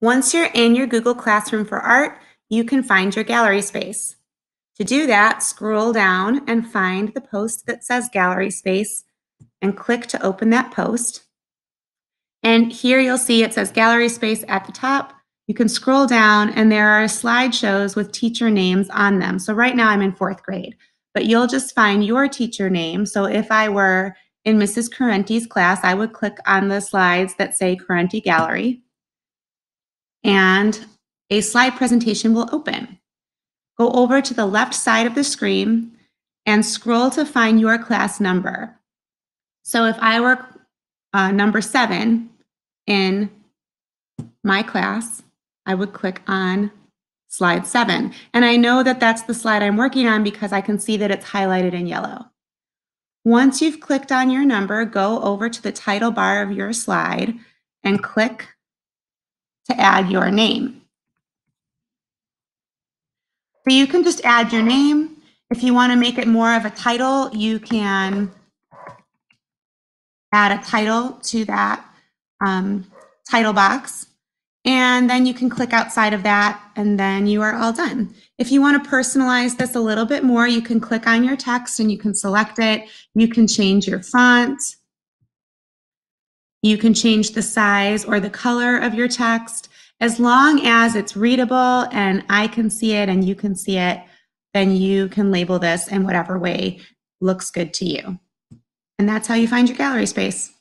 Once you're in your Google Classroom for Art, you can find your gallery space. To do that, scroll down and find the post that says gallery space and click to open that post. And here you'll see it says gallery space at the top. You can scroll down and there are slideshows with teacher names on them. So right now I'm in fourth grade, but you'll just find your teacher name. So if I were in Mrs. Correnti's class, I would click on the slides that say Correnti Gallery and a slide presentation will open. Go over to the left side of the screen and scroll to find your class number. So if I were uh, number seven in my class, I would click on slide seven. And I know that that's the slide I'm working on because I can see that it's highlighted in yellow. Once you've clicked on your number, go over to the title bar of your slide and click to add your name. So you can just add your name. If you want to make it more of a title, you can add a title to that um, title box. And then you can click outside of that and then you are all done. If you want to personalize this a little bit more, you can click on your text and you can select it. You can change your font. You can change the size or the color of your text. As long as it's readable and I can see it and you can see it, then you can label this in whatever way looks good to you. And that's how you find your gallery space.